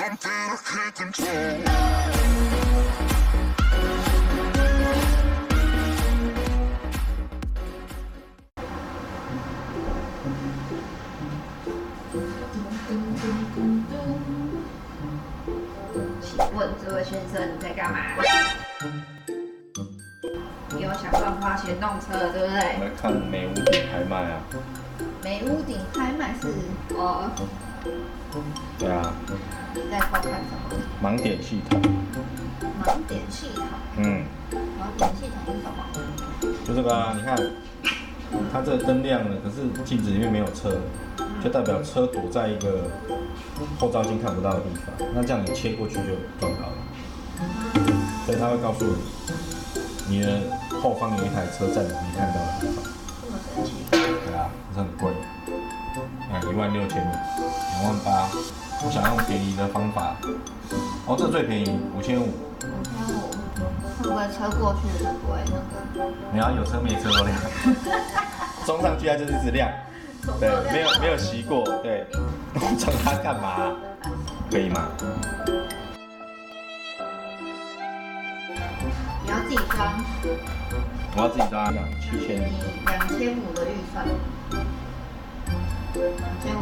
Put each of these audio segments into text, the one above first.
something I can't control. 请问这位先生你在干嘛？你有想办法先动车了，对不对？来看美屋顶拍卖啊，美屋顶拍卖是哦，对啊，你在偷看什么？盲点系统，盲点系统，嗯，盲点系统是什么？就这个啊，你看，它这个灯亮了，可是镜子里面没有车，就代表车躲在一个后照镜看不到的地方，那这样你切过去就撞到了，所以它会告诉你，你的后方有一台车在你没看到的地方，这么神奇？对啊，这是很贵，啊，一万六千五，两万八，我想用便宜的方法，哦，这最便宜五千五。五千五，会不会车过去的就不会那个？你要有车没车都亮，装上去它就是一直亮，对，没有没有熄过，对，装它干嘛？可以吗？你要自己装，我要自己装七千，你两千五的预算。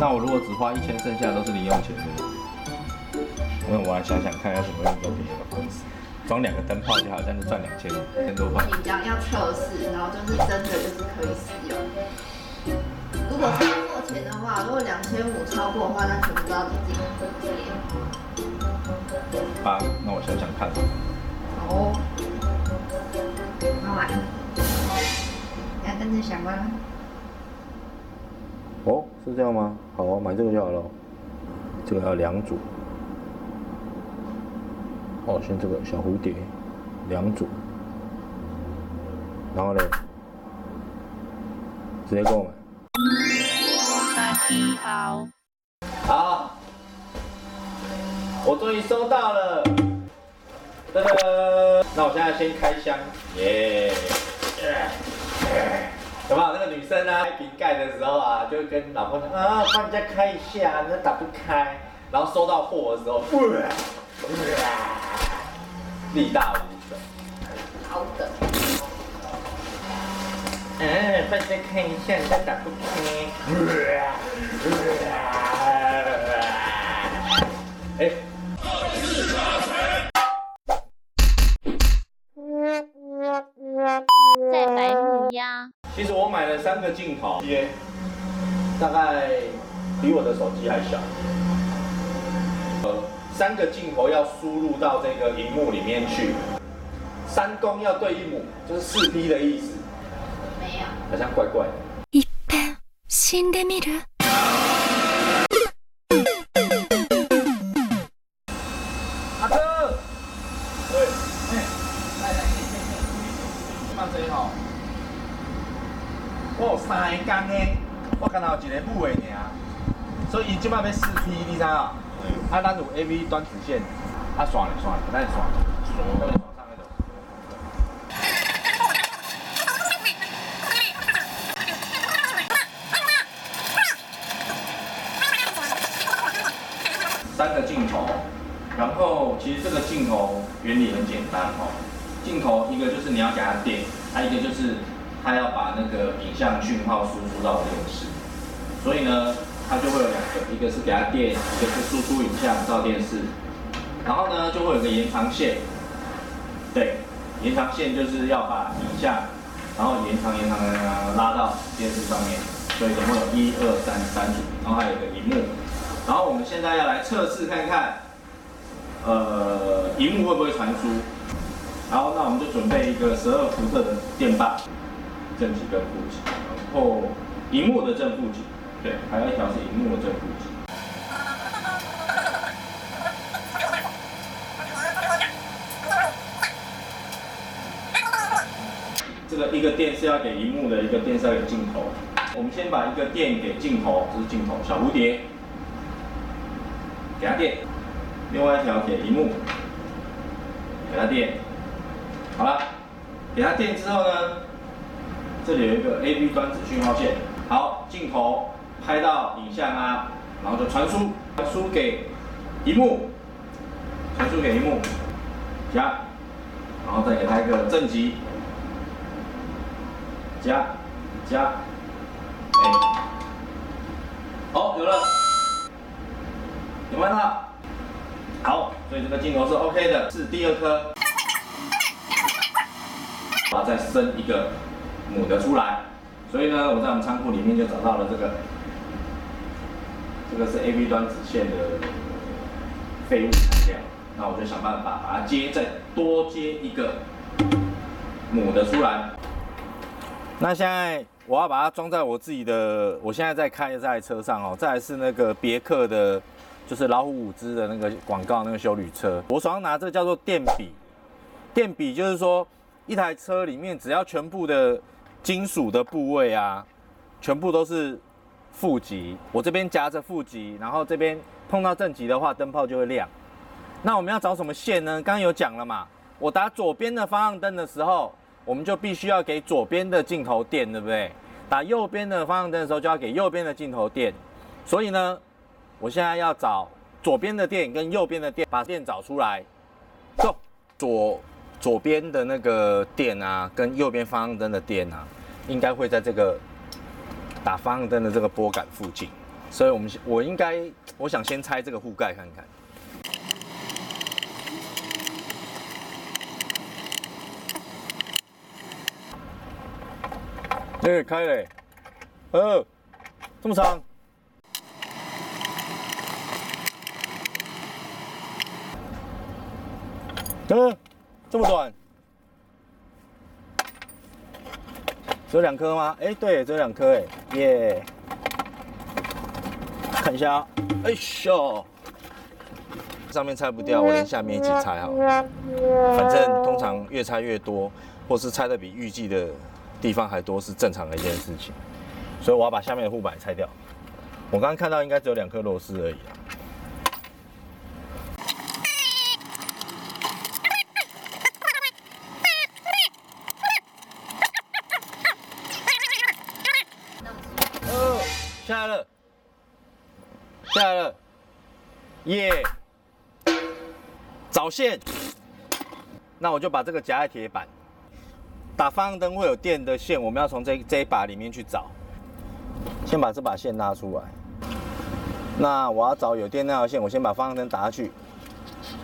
那我如果只花一千，剩下都是零用钱的，因为我来想想看要怎么用比较便宜的方式，装两个灯泡就好，这样就赚两千千多块。你这样要测试，然后就是真的就是可以使用。如果超过钱的话，如果两千五超过的话，那全部都要你自己补贴。好，那我想想看，好哦，好玩。你要跟着想吗？哦，是这样吗？好哦，买这个就好了。这个要两组。哦，先这个小蝴蝶，两组。然后呢，直接购买。大家好，好，我终于收到了。噔噔，那我现在先开箱，耶、有没有那个女生啊，开瓶盖的时候啊，就跟老婆讲啊，帮人家开一下，那打不开，然后收到货的时候，力大无穷。好的。嗯，帮人家看一下，人家打不开。哎、个镜头，约大概比我的手机还小。呃，三个镜头要输入到这个荧幕里面去，三公要对一母，就是四 D 的意思，没有。好像怪怪的。即摆要四 P，你知影？啊，咱有 AV 端子线，啊线咧线咧，咱线，线上迄种。三个镜头，然后其实这个镜头原理很简单哦。镜头一个就是你要给它电，还有一个就是它要把那个影像讯号输出到电视，所以呢，它就会有两个，一个是给它电，一个是输出影像到电视，然后呢就会有个延长线，对，延长线就是要把影像，然后延长延长延长拉到电视上面，所以总共有一二三三组，然后还有个荧幕。然后我们现在要来测试看看，呃，荧幕会不会传输？然后，那我们就准备一个十二伏特的电棒，正极跟负极，然后荧幕的正负极，对，还有一条是荧幕的正负极。这个一个电是要给荧幕的，一个电是要给镜头。我们先把一个电给镜头，这是镜头小蝴蝶，给它电，另外一条给荧幕，给它电，好了，给它电之后呢，这里有一个 A B 端子讯号线，好，镜头。拍到影像啊，然后就传输，传输给荧幕，传输给荧幕，加，然后再给它一个正极，加，加，哎，好，有了，有没有看到？好，所以这个镜头是 OK 的，是第二颗，然后再生一个母的出来，所以呢，我在我们仓库里面就找到了这个，这个是 A B 端子线的废物材料，那我就想办法把它接，再多接一个母的出来。那现在我要把它装在我自己的，我现在在开的这台车上哦，再来是那个别克的，就是老虎五支的那个广告那个修旅车。我手上拿这个叫做电笔，电笔就是说一台车里面只要全部的金属的部位啊，全部都是负极，我这边夹着负极，然后这边碰到正极的话，灯泡就会亮。那我们要找什么线呢？刚刚有讲了嘛，我打左边的方向灯的时候，我们就必须要给左边的镜头电，对不对？打右边的方向灯的时候，就要给右边的镜头电。所以呢，我现在要找左边的电跟右边的电，把电找出来。走，左左边的那个电啊，跟右边方向灯的电啊，应该会在这个打方向灯的这个拨杆附近。所以我们我应该，我想先拆这个护盖看看。哎、开嘞，呃，这么长，呃，这么短，只有两颗吗？哎、对，只有两颗，哎，耶，看一下，哎呦，上面拆不掉，我连下面一起拆好了。反正通常越拆越多，或是拆的比预计的地方还多，是正常的一件事情。所以我要把下面的护板拆掉。我刚刚看到应该只有两颗螺丝而已。哦，下来了，下来了，耶、找线。那我就把这个夹在铁板。打方向灯会有电的线，我们要从这这一把里面去找。先把这把线拉出来。那我要找有电那条线，我先把方向灯打下去，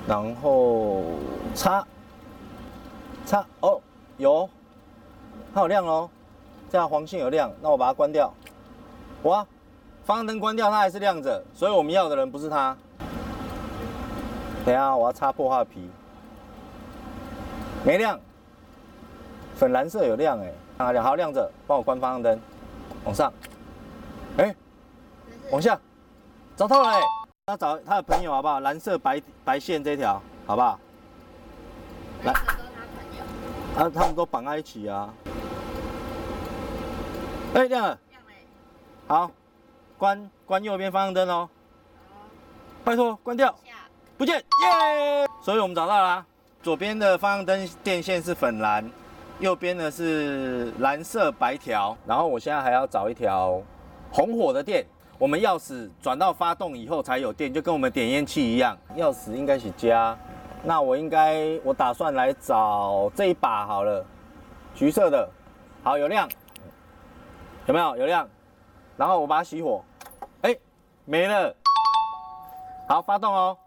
然后插插哦，有，它有亮哦，这样黄线有亮，那我把它关掉。哇，方向灯关掉，它还是亮着，所以我们要的人不是它。等下，我要擦破画皮。没亮，粉蓝色有亮哎、啊亮好亮着，帮我关方向灯，往上，哎、往下，找到了哎、他找他的朋友好不好？蓝色白白线这条好不好？来每个都他朋友。啊，他们都绑在一起啊。哎、亮了，这样嘞，好，关关右边方向灯哦，拜托关掉。不见，耶！所以我们找到了啊，左边的方向灯电线是粉蓝，右边的是蓝色白条，然后我现在还要找一条红火的电。我们钥匙转到发动以后才有电，就跟我们点烟器一样，钥匙应该是加。那我应该，我打算来找这一把好了，橘色的，好有亮，有没有有亮？然后我把它熄火，哎，没了。好，发动哦。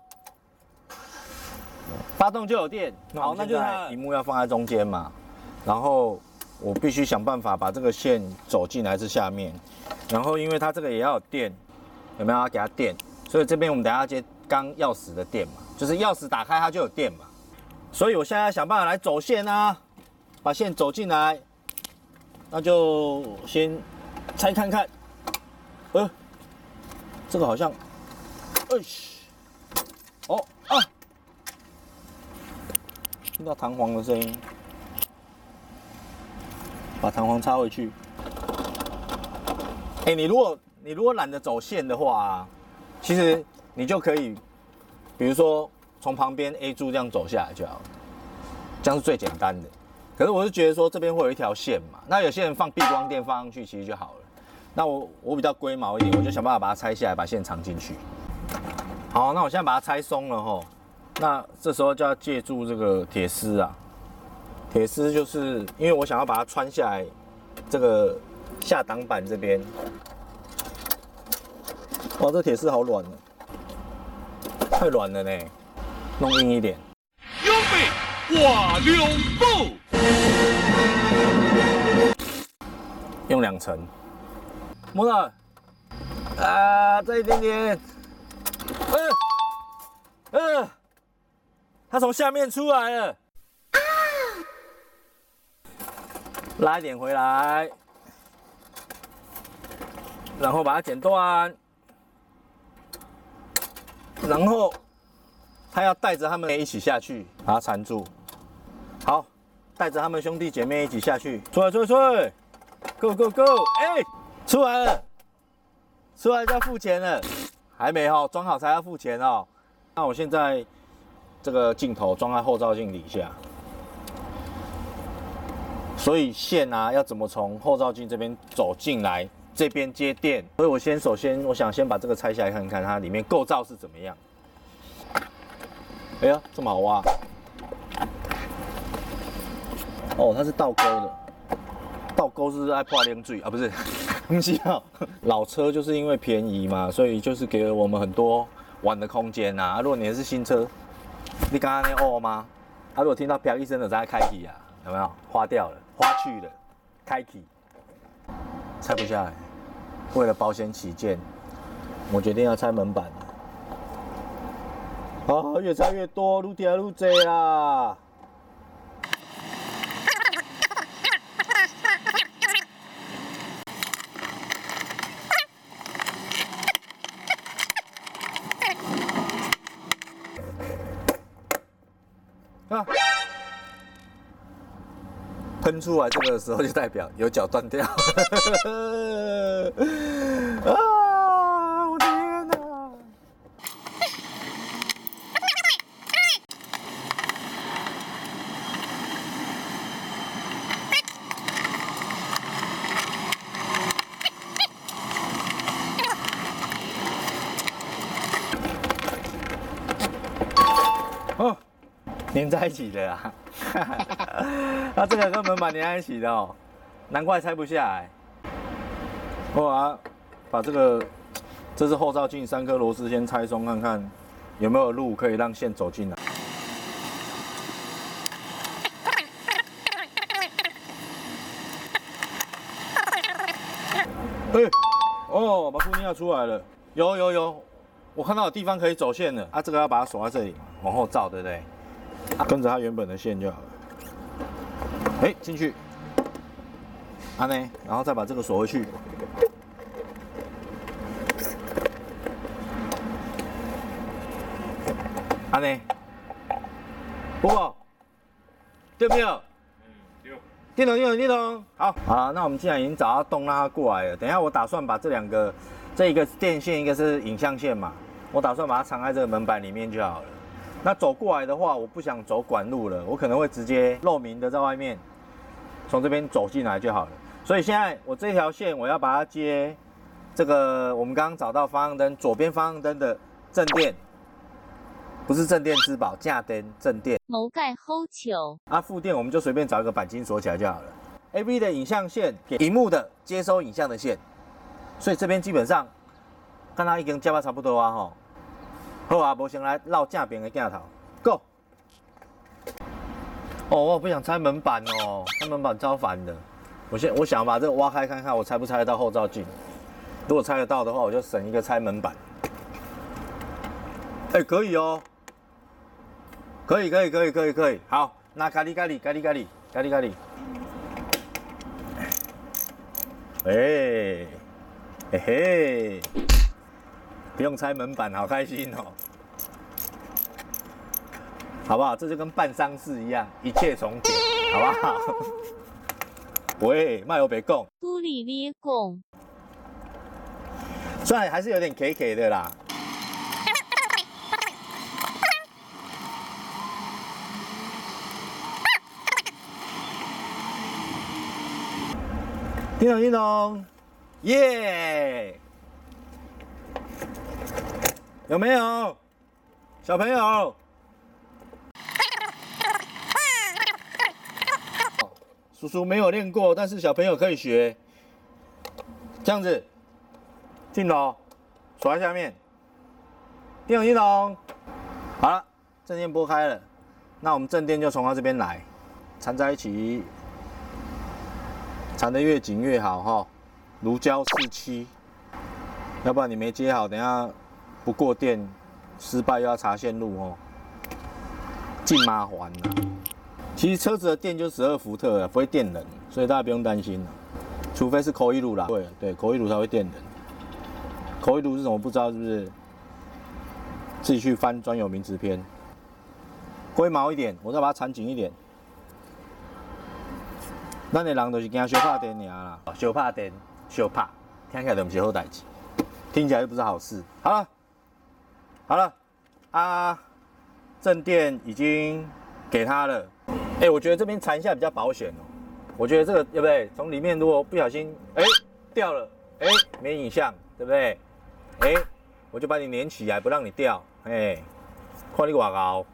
发动就有电。好，那就是它荧幕要放在中间嘛，然后我必须想办法把这个线走进来这下面，然后因为它这个也要有电，有没有要给它电？所以这边我们等下要接刚钥匙的电嘛，就是钥匙打开它就有电嘛。所以我现在要想办法来走线啊，把线走进来，那就先拆看看。呃，这个好像，哎嘘，哦啊，听到弹簧的声音，把弹簧插回去。哎、你如果你如果懒得走线的话、啊，其实你就可以，比如说从旁边 A 柱这样走下来就好了，这样是最简单的。可是我是觉得说这边会有一条线嘛，那有些人放避光垫放上去其实就好了。那我我比较龟毛一点，我就想办法把它拆下来，把线藏进去。好，那我现在把它拆松了吼，那这时候就要借助这个铁丝啊，铁丝就是因为我想要把它穿下来，这个下挡板这边。哇，这铁丝好软哦，太软了呢，弄硬一点。优美挂溜布。用两层，摸到，啊，再一点点，嗯、嗯、它从下面出来了，拉一点回来，然后把它剪断，然后它要带着他们一起下去，把它缠住，好，带着他们兄弟姐妹一起下去，出来出来出来。Go go go！哎、出来了，出来就要付钱了，还没哈、装好才要付钱哦。那我现在这个镜头装在后照镜底下，所以线啊要怎么从后照镜这边走进来，这边接电。所以我先首先我想先把这个拆下来看看它里面构造是怎么样。哎呀，这么好挖！哦，它是倒钩的。倒钩是爱破冷水啊，不是，不是啊。老车就是因为便宜嘛，所以就是给了我们很多玩的空间呐、啊。如果你是新车，你刚刚那哦吗？他、啊、如果听到啪一声的在开启啊，有没有花掉了，花去了，开启，拆不下来。为了保险起见，我决定要拆门板了。啊，越拆越多，愈贴愈多啦。啊！喷出来这个时候就代表有脚断掉。啊！我的天哪！哦。粘在一起的啊，它这个跟门板粘在一起的哦，难怪拆不下来。我把把这个，这是后照镜三颗螺丝先拆松看看，有没有路可以让线走进来。哎，哦，把固定要出来了，有有有，我看到有地方可以走线了啊，这个要把它锁在这里，往后照，对不对？跟着它原本的线就好了。哎，进去，安呢，然后再把这个锁回去。安呢，不过对不对？电筒，电筒，电筒。好，好，那我们既然已经找到洞让它过来了，等一下我打算把这两个，这一个电线，一个是影像线嘛，我打算把它藏在这个门板里面就好了。那走过来的话，我不想走管路了，我可能会直接露明的在外面，从这边走进来就好了。所以现在我这条线我要把它接这个我们刚刚找到方向灯左边方向灯的正电，不是正电之宝，架灯正电。某盖齁球，啊，副电我们就随便找一个钣金锁起来就好了。A B 的影像线给荧幕的接收影像的线，所以这边基本上看它一根加巴差不多啊吼。好啊，无先来绕正边的镜头，Go。哦，我不想拆门板哦，拆门板超烦的。我先我想把这个挖开看看，我拆不拆得到后照镜。如果拆得到的话，我就省一个拆门板。哎、可以哦，可以可以可以可以可以。好，那咖喱咖喱咖喱咖喱咖喱咖喱。哎，嘿嘿。不用拆门板，好开心哦，好不好？这就跟办丧事一样，一切从简，好不好？喂，卖油别供，都里咧供，虽然还是有点 K K 的啦。叮咚叮咚，耶！有没有小朋友？叔叔没有练过，但是小朋友可以学。这样子，镜头锁在下面，电动系统好了，正电拨开了，那我们正电就从他这边来，缠在一起，缠的越紧越好哈，如胶似漆。要不然你没接好，等下。不过电，失败又要查线路哦，尽麻烦呐。其实车子的电就十二伏特，不会电人，所以大家不用担心。除非是口一炉啦，对对，口一炉才会电人。口一炉是什么不知道是不是？自己去翻专有名词篇。龟毛一点，我再把它缠紧一点。咱的人都是惊小怕电尔啦，小怕电，小怕，听起来就不是好代志，听起来又不是好事。好了，好了，啊，正电已经给他了。哎、我觉得这边缠一下比较保险哦。我觉得这个对不对？从里面如果不小心哎、掉了，哎、没影像，对不对？哎、我就把你粘起来，不让你掉。哎、看你外高。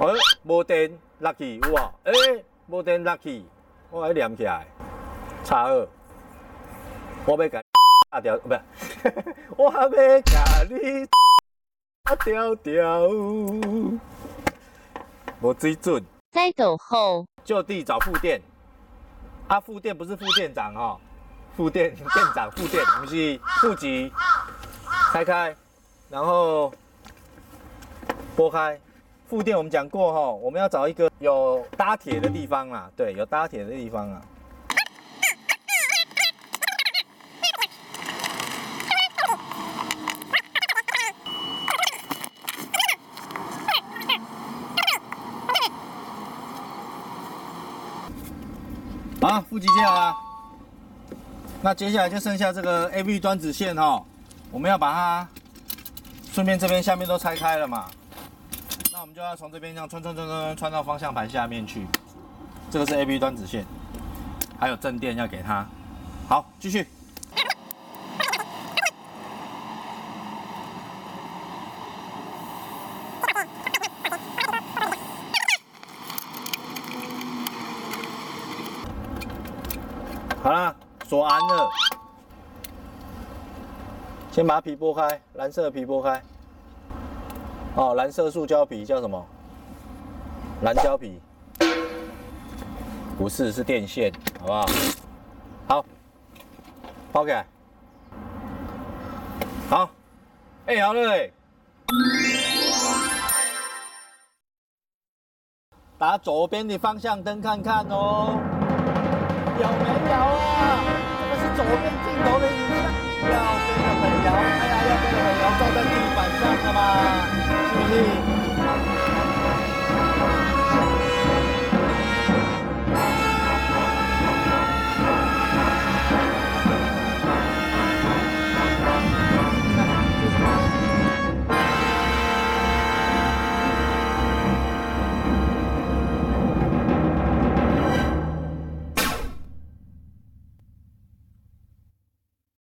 哎、无电 lucky 有无？哎、无电 lucky，我来连起来。差二，我要改打掉，不是，我要甲你打掉掉，无水准。栽斗后，就地找副店，啊，副店不是副店长哦，副店 店长副店，不是副级，开开，然后拨开。副店我们讲过哈、我们要找一个有搭铁的地方啦，对，有搭铁的地方啊。好，负极接好了。那接下来就剩下这个 A B 端子线哈、我们要把它顺便这边下面都拆开了嘛。那我们就要从这边这样穿穿穿穿穿穿到方向盘下面去。这个是 A B 端子线，还有正电要给它。好，继续。好啦，锁安了。先把皮剥开，蓝色的皮剥开。哦，蓝色塑胶皮叫什么？蓝胶皮。不是，是电线，好不好？好，包起来。好，哎、好了哎。打左边的方向灯看看哦。有没有啊？这个是左边镜头的影像右边的朋友哎呀右边的朋友站在地板上了吧？是不是？